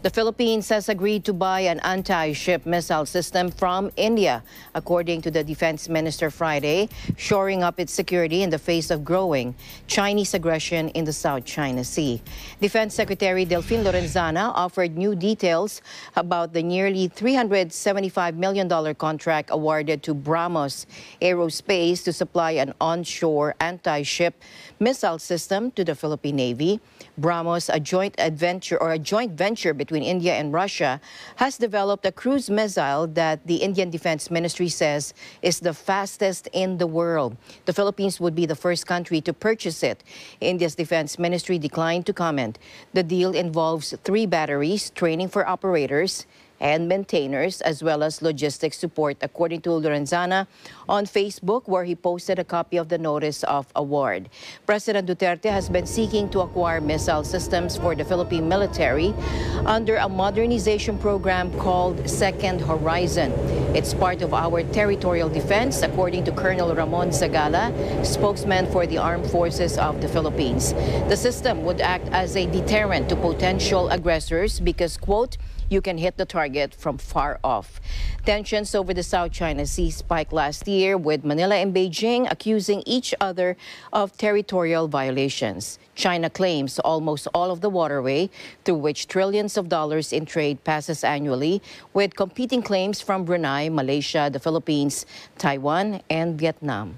The Philippines has agreed to buy an anti-ship missile system from India, according to the defense minister Friday, shoring up its security in the face of growing Chinese aggression in the South China Sea. Defense Secretary Delfin Lorenzana offered new details about the nearly $375 million contract awarded to BrahMos Aerospace to supply an onshore anti-ship missile system to the Philippine Navy. BrahMos, a joint adventure or a joint venture between India and Russia, has developed a cruise missile that the Indian Defense Ministry says is the fastest in the world. The Philippines would be the first country to purchase it. India's Defense Ministry declined to comment. The deal involves three batteries, training for operators, and maintainers, as well as logistics support, according to Lorenzana on Facebook, where he posted a copy of the notice of award. President Duterte has been seeking to acquire missile systems for the Philippine military under a modernization program called Second Horizon. It's part of our territorial defense, according to Colonel Ramon Zagala, spokesman for the Armed Forces of the Philippines. The system would act as a deterrent to potential aggressors because, quote, you can hit the target from far off. Tensions over the South China Sea spiked last year with Manila and Beijing accusing each other of territorial violations. China claims almost all of the waterway through which trillions of dollars in trade passes annually with competing claims from Brunei, Malaysia, the Philippines, Taiwan, and Vietnam.